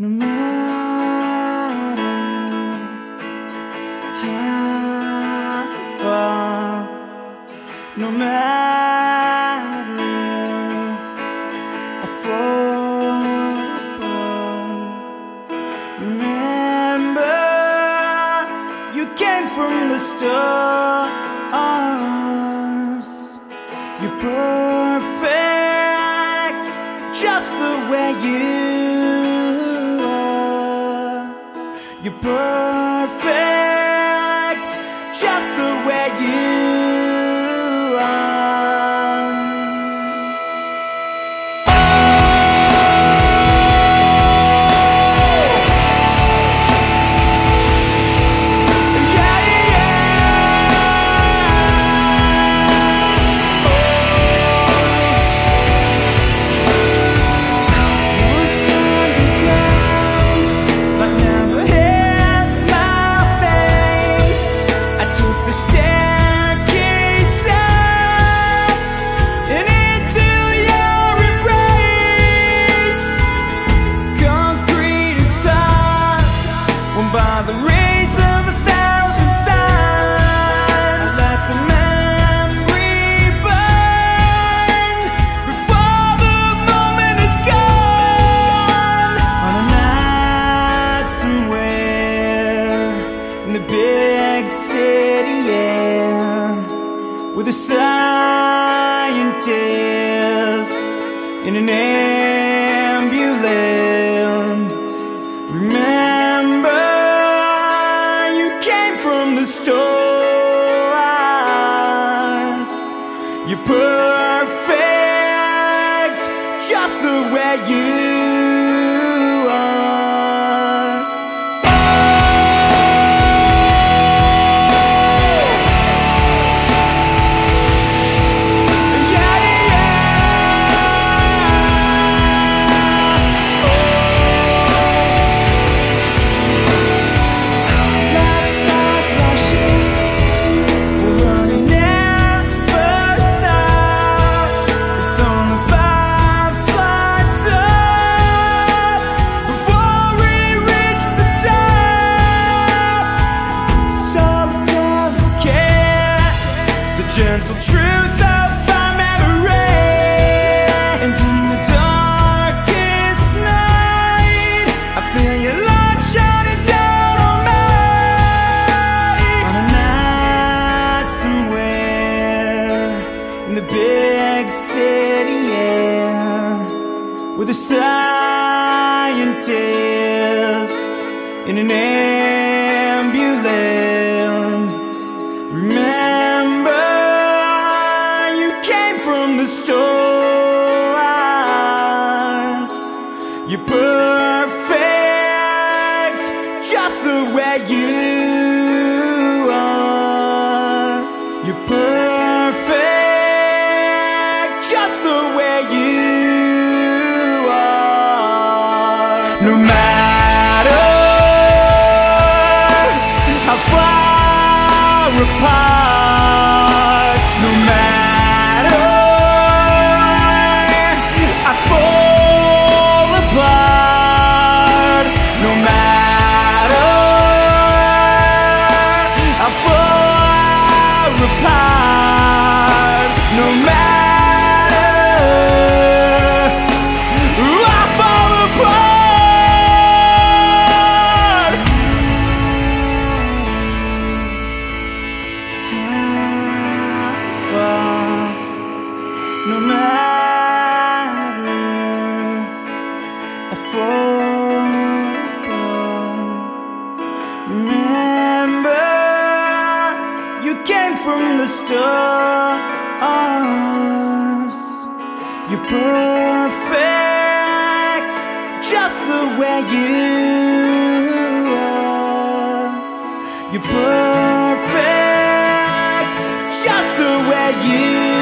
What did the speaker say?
No matter how far, no matter how far, remember you came from the stars. You're perfect, just the way you You're perfect, big city, yeah, with a scientist in an ambulance. Just the way you gentle truth of our memory. And in the darkest night, I feel your light shining down on me. On a night somewhere in the big city, yeah, with a scientist in an ambulance. Way you are. You're perfect, just the way you are. No matter how far apart, came from the stars. You're perfect, just the way you are. You're perfect, just the way you